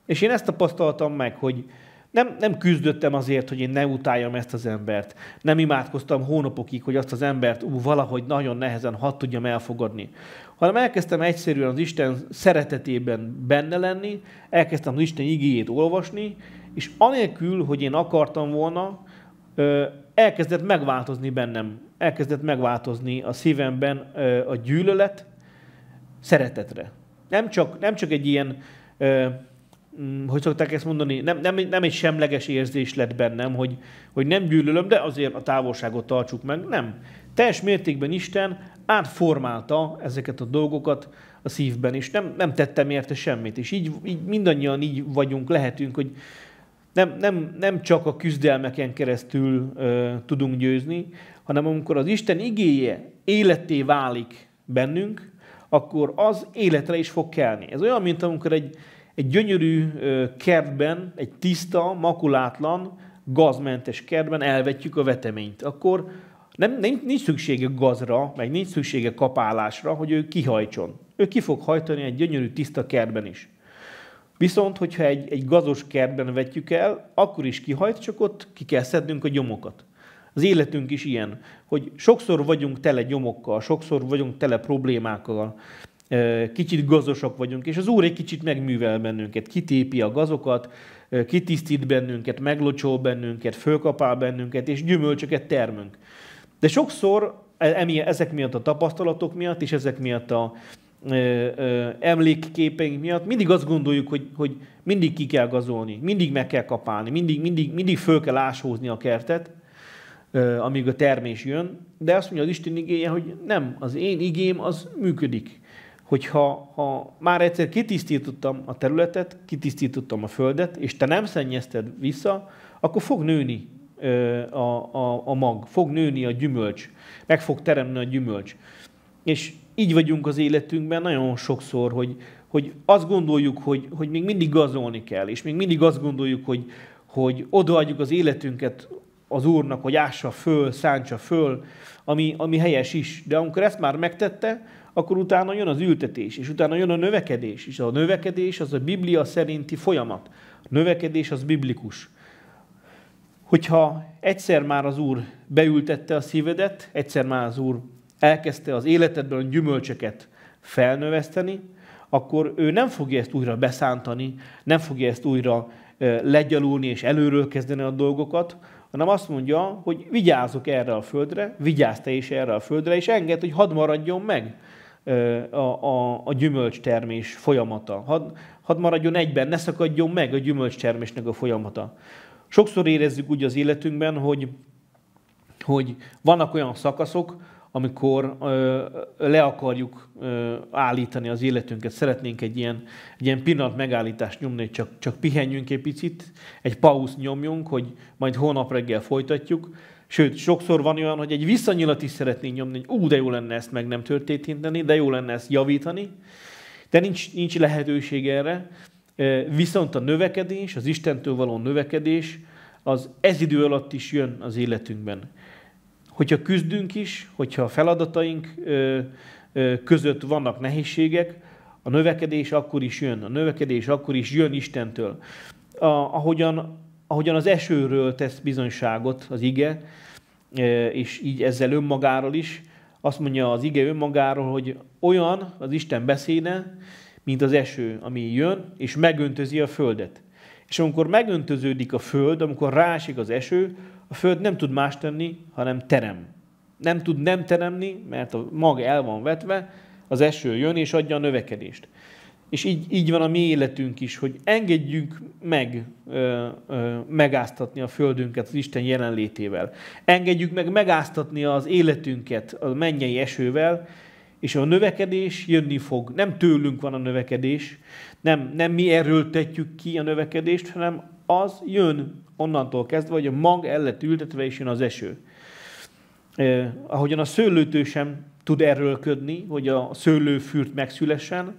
És én ezt tapasztaltam meg, hogy nem, nem küzdöttem azért, hogy én ne utáljam ezt az embert. Nem imádkoztam hónapokig, hogy azt az embert ú, valahogy nagyon nehezen hadd tudjam elfogadni. Hanem elkezdtem egyszerűen az Isten szeretetében benne lenni, elkezdtem az Isten igéjét olvasni, és anélkül, hogy én akartam volna, elkezdett megváltozni bennem, elkezdett megváltozni a szívemben a gyűlölet szeretetre. Nem csak, nem csak egy ilyen hogy szokták ezt mondani, nem, nem, nem egy semleges érzés lett bennem, hogy, hogy nem gyűlölöm, de azért a távolságot tartsuk meg. Nem. Teljes mértékben Isten átformálta ezeket a dolgokat a szívben, és nem, nem tettem érte semmit. És így, így mindannyian így vagyunk, lehetünk, hogy nem, nem, nem csak a küzdelmeken keresztül ö, tudunk győzni, hanem amikor az Isten igéje életté válik bennünk, akkor az életre is fog kelni. Ez olyan, mint amikor egy, egy gyönyörű kertben, egy tiszta, makulátlan, gazmentes kertben elvetjük a veteményt. Akkor nem, nem, nincs szüksége gazra, meg nincs szüksége kapálásra, hogy ő kihajtson. Ő ki fog hajtani egy gyönyörű, tiszta kertben is. Viszont, hogyha egy, egy gazos kertben vetjük el, akkor is kihajt, csak ott ki kell szednünk a gyomokat. Az életünk is ilyen, hogy sokszor vagyunk tele gyomokkal, sokszor vagyunk tele problémákkal, kicsit gazosak vagyunk, és az Úr egy kicsit megművel bennünket, kitépi a gazokat, kitisztít bennünket, meglocsol bennünket, fölkapál bennünket, és gyümölcsöket termünk. De sokszor e, ezek miatt a tapasztalatok miatt, és ezek miatt a emlékképeink miatt mindig azt gondoljuk, hogy, hogy mindig ki kell gazolni, mindig meg kell kapálni, mindig, mindig, mindig föl kell ásózni a kertet, amíg a termés jön, de azt mondja az Isten igéje, hogy nem, az én igém az működik hogyha ha már egyszer kitisztítottam a területet, kitisztítottam a földet, és te nem szennyezted vissza, akkor fog nőni a, a, a mag, fog nőni a gyümölcs, meg fog teremni a gyümölcs. És így vagyunk az életünkben nagyon sokszor, hogy, hogy azt gondoljuk, hogy, hogy még mindig gazolni kell, és még mindig azt gondoljuk, hogy, hogy odaadjuk az életünket az Úrnak, hogy ássa föl, szántsa föl, ami, ami helyes is. De amikor ezt már megtette, akkor utána jön az ültetés, és utána jön a növekedés, és a növekedés az a Biblia szerinti folyamat. A növekedés az biblikus. Hogyha egyszer már az Úr beültette a szívedet, egyszer már az Úr elkezdte az életedben a gyümölcseket felnöveszteni, akkor ő nem fogja ezt újra beszántani, nem fogja ezt újra legyalulni és előről kezdeni a dolgokat, hanem azt mondja, hogy vigyázok erre a földre, vigyázz te is erre a földre, és enged, hogy hadd maradjon meg a, a, a gyümölcstermés folyamata. Hadd, hadd maradjon egyben, ne szakadjon meg a gyümölcstermésnek a folyamata. Sokszor érezzük úgy az életünkben, hogy, hogy vannak olyan szakaszok, amikor ö, le akarjuk ö, állítani az életünket, szeretnénk egy ilyen, egy ilyen pillanat megállítást nyomni, hogy csak, csak pihenjünk egy picit, egy pauz nyomjunk, hogy majd holnap reggel folytatjuk, Sőt, sokszor van olyan, hogy egy visszanyilat is szeretnénk nyomni, hogy ú, de jó lenne ezt meg nem történteni, de jó lenne ezt javítani, de nincs, nincs lehetőség erre. Viszont a növekedés, az Istentől való növekedés, az ez idő alatt is jön az életünkben. Hogyha küzdünk is, hogyha a feladataink között vannak nehézségek, a növekedés akkor is jön. A növekedés akkor is jön Istentől. A, ahogyan ahogyan az esőről tesz bizonyságot az ige, e, és így ezzel önmagáról is, azt mondja az ige önmagáról, hogy olyan az Isten beszéde, mint az eső, ami jön, és megöntözi a földet. És amikor megöntöződik a föld, amikor rásik az eső, a föld nem tud más tenni, hanem terem. Nem tud nem teremni, mert a mag el van vetve, az eső jön és adja a növekedést. És így, így van a mi életünk is, hogy engedjünk meg ö, ö, megáztatni a földünket az Isten jelenlétével. Engedjük meg megáztatni az életünket a mennyei esővel, és a növekedés jönni fog. Nem tőlünk van a növekedés, nem, nem mi erőltetjük ki a növekedést, hanem az jön onnantól kezdve, hogy a mag el lett ültetve, és jön az eső. eh, ahogyan a szőlőtő sem tud erőlködni, hogy a szőlőfürt megszülessen,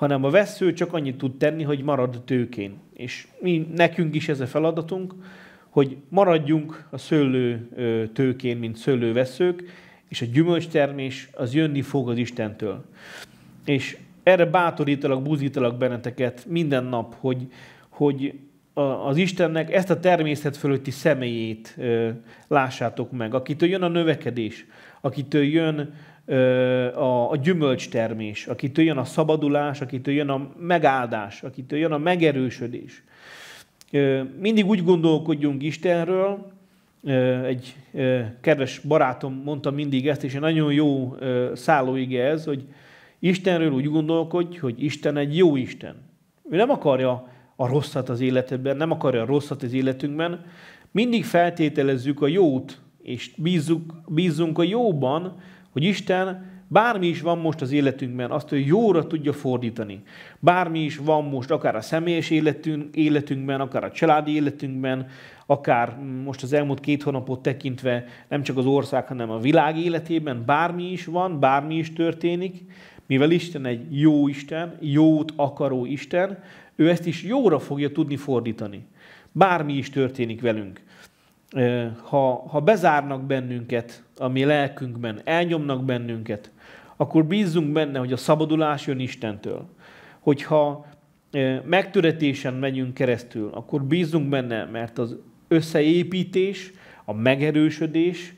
hanem a vesző csak annyit tud tenni, hogy marad tőkén. És mi, nekünk is ez a feladatunk, hogy maradjunk a szőlő tőkén, mint szőlőveszők, és a gyümölcstermés az jönni fog az Istentől. És erre bátorítalak, buzítalak benneteket minden nap, hogy, hogy az Istennek ezt a természet fölötti személyét lássátok meg, akitől jön a növekedés, akitől jön a, a gyümölcstermés, akitől jön a szabadulás, akitől jön a megáldás, akitől jön a megerősödés. Mindig úgy gondolkodjunk Istenről, egy kedves barátom mondta mindig ezt, és egy nagyon jó szállóige ez, hogy Istenről úgy gondolkodj, hogy Isten egy jó Isten. Ő nem akarja a rosszat az életedben, nem akarja a rosszat az életünkben. Mindig feltételezzük a jót, és bízzuk, bízzunk a jóban, hogy Isten bármi is van most az életünkben, azt ő jóra tudja fordítani. Bármi is van most, akár a személyes életünk, életünkben, akár a családi életünkben, akár most az elmúlt két hónapot tekintve nem csak az ország, hanem a világ életében, bármi is van, bármi is történik, mivel Isten egy jó Isten, jót akaró Isten, ő ezt is jóra fogja tudni fordítani. Bármi is történik velünk ha, ha bezárnak bennünket a mi lelkünkben, elnyomnak bennünket, akkor bízzunk benne, hogy a szabadulás jön Istentől. Hogyha megtöretésen megyünk keresztül, akkor bízzunk benne, mert az összeépítés, a megerősödés,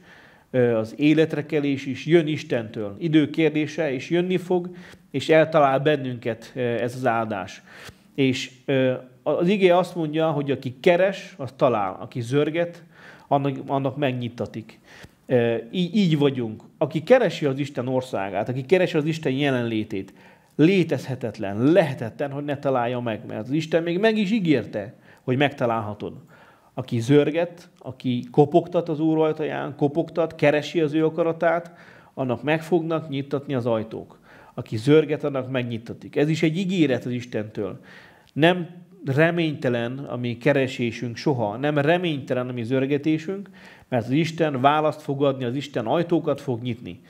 az életrekelés is jön Istentől. Idő kérdése, és jönni fog, és eltalál bennünket ez az áldás. És az igé azt mondja, hogy aki keres, az talál. Aki zörget, annak, annak megnyittatik. Így, vagyunk. Aki keresi az Isten országát, aki keresi az Isten jelenlétét, létezhetetlen, lehetetlen, hogy ne találja meg, mert az Isten még meg is ígérte, hogy megtalálhatod. Aki zörget, aki kopogtat az Úr ajtaján, kopogtat, keresi az ő akaratát, annak meg fognak nyittatni az ajtók. Aki zörget, annak megnyitatik. Ez is egy ígéret az Istentől. Nem reménytelen a mi keresésünk soha, nem reménytelen a mi zörgetésünk, mert az Isten választ fog adni, az Isten ajtókat fog nyitni.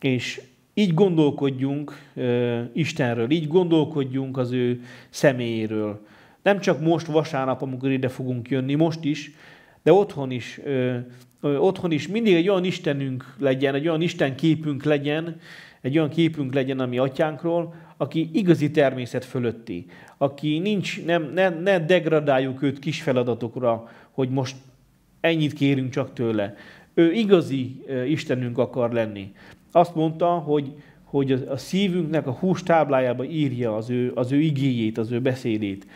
És így gondolkodjunk Istenről, így gondolkodjunk az ő személyéről. Nem csak most vasárnap, amikor ide fogunk jönni, most is, de otthon is, otthon is mindig egy olyan Istenünk legyen, egy olyan Isten képünk legyen, egy olyan képünk legyen a mi atyánkról, aki igazi természet fölötti, aki nincs, nem, ne, ne degradáljuk őt kis feladatokra, hogy most ennyit kérünk csak tőle. Ő igazi Istenünk akar lenni. Azt mondta, hogy, hogy a szívünknek a hús táblájába írja az ő, az ő igéjét, az ő beszédét.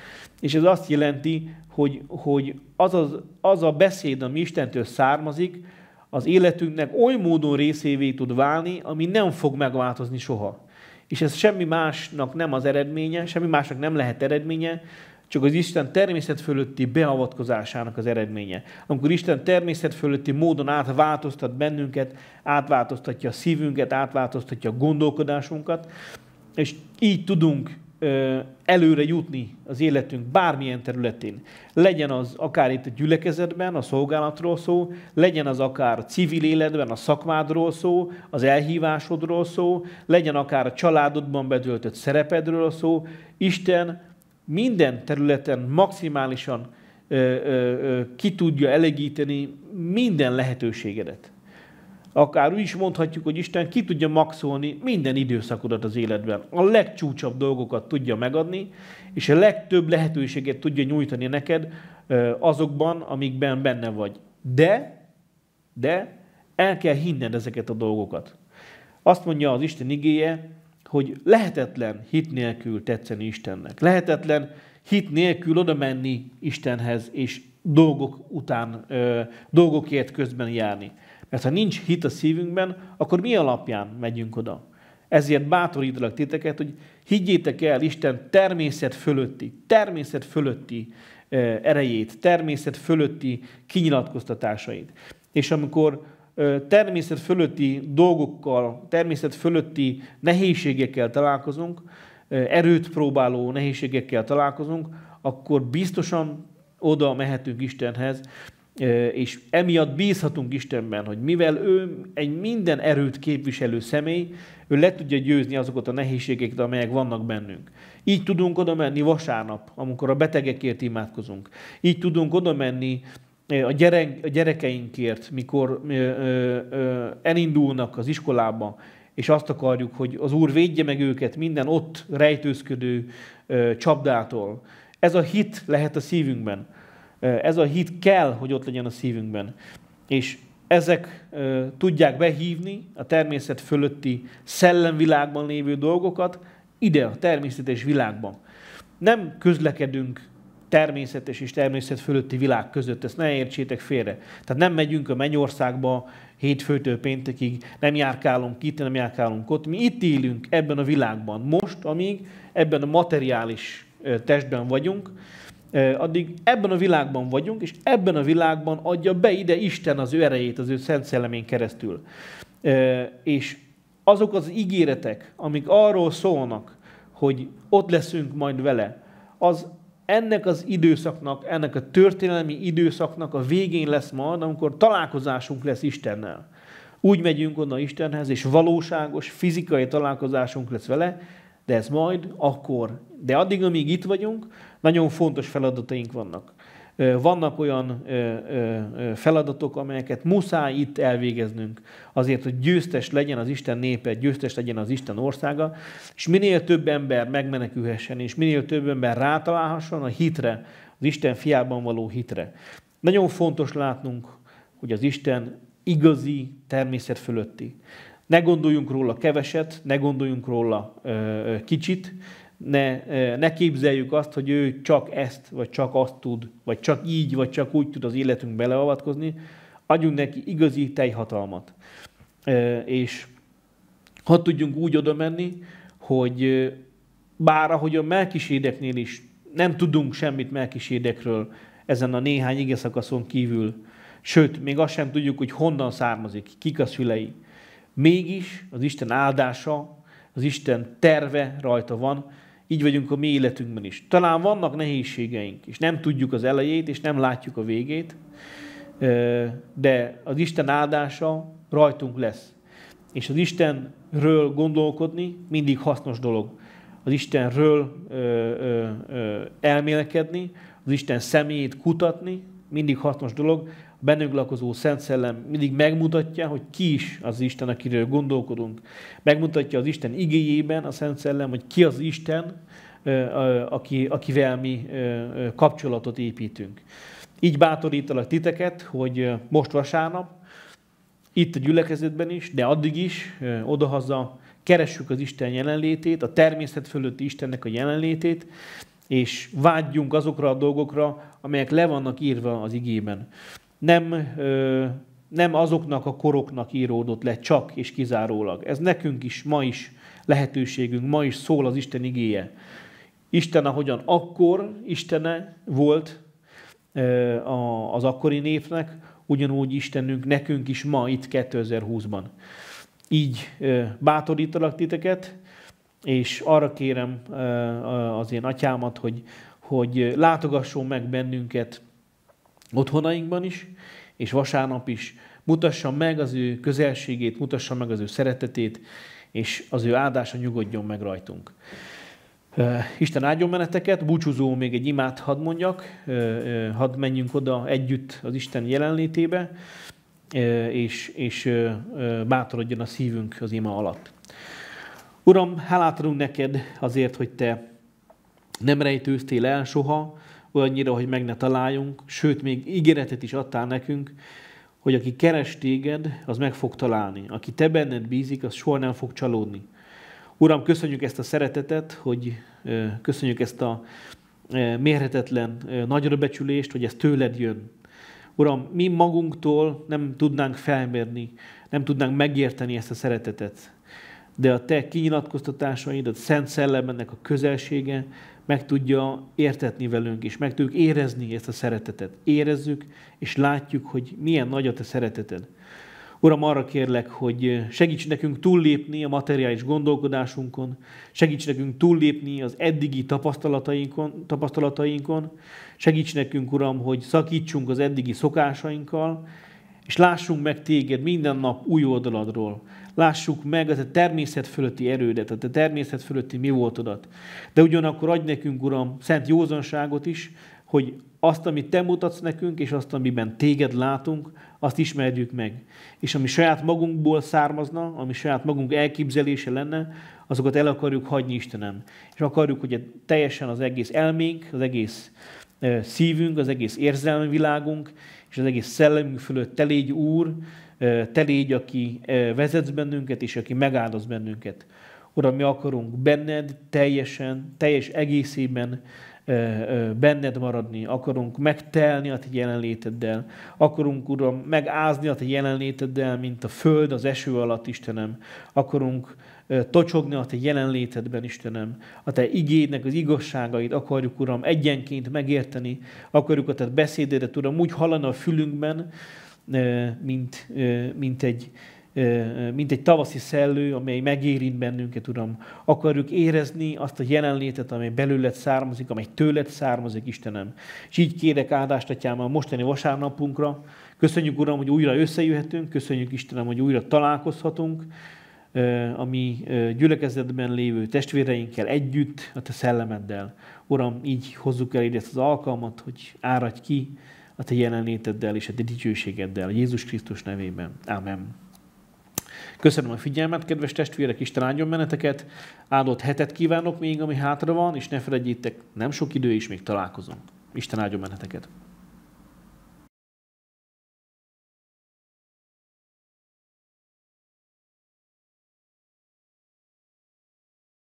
És ez azt jelenti, hogy, hogy az, az, az a beszéd, ami Istentől származik, az életünknek oly módon részévé tud válni, ami nem fog megváltozni soha. És ez semmi másnak nem az eredménye, semmi másnak nem lehet eredménye, csak az Isten természet fölötti beavatkozásának az eredménye. Amikor Isten természet fölötti módon átváltoztat bennünket, átváltoztatja a szívünket, átváltoztatja a gondolkodásunkat, és így tudunk előre jutni az életünk bármilyen területén. Legyen az akár itt a gyülekezetben, a szolgálatról szó, legyen az akár a civil életben, a szakmádról szó, az elhívásodról szó, legyen akár a családodban betöltött szerepedről szó. Isten minden területen maximálisan ö, ö, ki tudja elegíteni minden lehetőségedet. Akár úgy is mondhatjuk, hogy Isten ki tudja maxolni minden időszakodat az életben. A legcsúcsabb dolgokat tudja megadni, és a legtöbb lehetőséget tudja nyújtani neked azokban, amikben benne vagy. De, de el kell hinned ezeket a dolgokat. Azt mondja az Isten igéje, hogy lehetetlen hit nélkül tetszeni Istennek. Lehetetlen hit nélkül oda menni Istenhez, és dolgok után, dolgokért közben járni. Mert ha nincs hit a szívünkben, akkor mi alapján megyünk oda? Ezért bátorítalak titeket, hogy higgyétek el Isten természet fölötti, természet fölötti erejét, természet fölötti kinyilatkoztatásait. És amikor természet fölötti dolgokkal, természet fölötti nehézségekkel találkozunk, erőt próbáló nehézségekkel találkozunk, akkor biztosan oda mehetünk Istenhez, és emiatt bízhatunk Istenben, hogy mivel ő egy minden erőt képviselő személy, ő le tudja győzni azokat a nehézségeket, amelyek vannak bennünk. Így tudunk oda menni vasárnap, amikor a betegekért imádkozunk. Így tudunk oda menni a, gyerek, a gyerekeinkért, mikor ö, ö, ö, elindulnak az iskolába, és azt akarjuk, hogy az Úr védje meg őket minden ott rejtőzködő ö, csapdától. Ez a hit lehet a szívünkben. Ez a hit kell, hogy ott legyen a szívünkben. És ezek tudják behívni a természet fölötti szellemvilágban lévő dolgokat ide, a természetes világban. Nem közlekedünk természetes és természet fölötti világ között, ezt ne értsétek félre. Tehát nem megyünk a mennyországba hétfőtől péntekig, nem járkálunk itt, nem járkálunk ott. Mi itt élünk ebben a világban. Most, amíg ebben a materiális testben vagyunk, addig ebben a világban vagyunk, és ebben a világban adja be ide Isten az ő erejét, az ő szent szellemén keresztül. És azok az ígéretek, amik arról szólnak, hogy ott leszünk majd vele, az ennek az időszaknak, ennek a történelmi időszaknak a végén lesz majd, amikor találkozásunk lesz Istennel. Úgy megyünk oda Istenhez, és valóságos, fizikai találkozásunk lesz vele, de ez majd akkor. De addig, amíg itt vagyunk, nagyon fontos feladataink vannak. Vannak olyan feladatok, amelyeket muszáj itt elvégeznünk, azért, hogy győztes legyen az Isten népe, győztes legyen az Isten országa, és minél több ember megmenekülhessen, és minél több ember rátalálhasson a hitre, az Isten fiában való hitre. Nagyon fontos látnunk, hogy az Isten igazi természet fölötti. Ne gondoljunk róla keveset, ne gondoljunk róla kicsit, ne, ne képzeljük azt, hogy ő csak ezt, vagy csak azt tud, vagy csak így, vagy csak úgy tud az életünk beleavatkozni. Adjunk neki igazi teljhatalmat. És ha tudjunk úgy oda menni, hogy bár ahogy a melkisédeknél is nem tudunk semmit melkisédekről ezen a néhány ige szakaszon kívül, sőt, még azt sem tudjuk, hogy honnan származik, kik a szülei. Mégis az Isten áldása, az Isten terve rajta van, így vagyunk a mi életünkben is. Talán vannak nehézségeink, és nem tudjuk az elejét, és nem látjuk a végét, de az Isten áldása rajtunk lesz. És az Istenről gondolkodni mindig hasznos dolog. Az Istenről elmélkedni, az Isten személyét kutatni mindig hasznos dolog bennünk lakozó Szent Szellem mindig megmutatja, hogy ki is az Isten, akiről gondolkodunk. Megmutatja az Isten igéjében a Szent Szellem, hogy ki az Isten, aki, akivel mi kapcsolatot építünk. Így bátorítalak titeket, hogy most vasárnap, itt a gyülekezetben is, de addig is, odahaza, keressük az Isten jelenlétét, a természet fölötti Istennek a jelenlétét, és vágyjunk azokra a dolgokra, amelyek le vannak írva az igében nem, nem azoknak a koroknak íródott le csak és kizárólag. Ez nekünk is, ma is lehetőségünk, ma is szól az Isten igéje. Isten, ahogyan akkor Istene volt az akkori népnek, ugyanúgy Istenünk nekünk is ma itt 2020-ban. Így bátorítalak titeket, és arra kérem az én atyámat, hogy, hogy látogasson meg bennünket otthonainkban is, és vasárnap is mutassa meg az ő közelségét, mutassa meg az ő szeretetét, és az ő áldása nyugodjon meg rajtunk. Isten áldjon meneteket, búcsúzó még egy imát hadd mondjak, hadd menjünk oda együtt az Isten jelenlétébe, és, és bátorodjon a szívünk az ima alatt. Uram, hálát adunk neked azért, hogy te nem rejtőztél el soha, olyannyira, hogy meg ne találjunk, sőt, még ígéretet is adtál nekünk, hogy aki keres téged, az meg fog találni. Aki te benned bízik, az soha nem fog csalódni. Uram, köszönjük ezt a szeretetet, hogy köszönjük ezt a mérhetetlen nagyra becsülést, hogy ez tőled jön. Uram, mi magunktól nem tudnánk felmérni, nem tudnánk megérteni ezt a szeretetet. De a te kinyilatkoztatásaid, a Szent Szellemennek a közelsége, meg tudja értetni velünk, és meg tudjuk érezni ezt a szeretetet. Érezzük, és látjuk, hogy milyen nagy a te szereteted. Uram, arra kérlek, hogy segíts nekünk túllépni a materiális gondolkodásunkon, segíts nekünk túllépni az eddigi tapasztalatainkon, tapasztalatainkon, segíts nekünk, Uram, hogy szakítsunk az eddigi szokásainkkal, és lássunk meg téged minden nap új oldaladról. Lássuk meg a te természet fölötti erődet, a te természet fölötti mi voltodat. De ugyanakkor adj nekünk, Uram, szent józanságot is, hogy azt, amit te mutatsz nekünk, és azt, amiben téged látunk, azt ismerjük meg. És ami saját magunkból származna, ami saját magunk elképzelése lenne, azokat el akarjuk hagyni Istenem. És akarjuk, hogy teljesen az egész elménk, az egész szívünk, az egész érzelmi világunk, és az egész szellemünk fölött te légy Úr, te légy, aki vezetsz bennünket, és aki megáldoz bennünket. Uram, mi akarunk benned teljesen, teljes egészében benned maradni, akarunk megtelni a te jelenléteddel, akarunk, Uram, megázni a te jelenléteddel, mint a föld az eső alatt, Istenem, akarunk tocsogni a te jelenlétedben, Istenem, a te igédnek az igazságait akarjuk, Uram, egyenként megérteni, akarjuk a te beszédedet, Uram, úgy hallani a fülünkben, mint, mint egy, mint egy tavaszi szellő, amely megérint bennünket, Uram. Akarjuk érezni azt a jelenlétet, amely belőled származik, amely tőled származik, Istenem. És így kérek áldást, Atyám, a mostani vasárnapunkra. Köszönjük, Uram, hogy újra összejöhetünk, köszönjük, Istenem, hogy újra találkozhatunk, a mi gyülekezetben lévő testvéreinkkel együtt, a Te szellemeddel. Uram, így hozzuk el ide ezt az alkalmat, hogy áradj ki a Te jelenléteddel és a Te dicsőségeddel, Jézus Krisztus nevében. Amen. Köszönöm a figyelmet, kedves testvérek, Isten áldjon meneteket. Áldott hetet kívánok még, ami hátra van, és ne felejtjétek, nem sok idő is még találkozunk. Isten áldjon meneteket.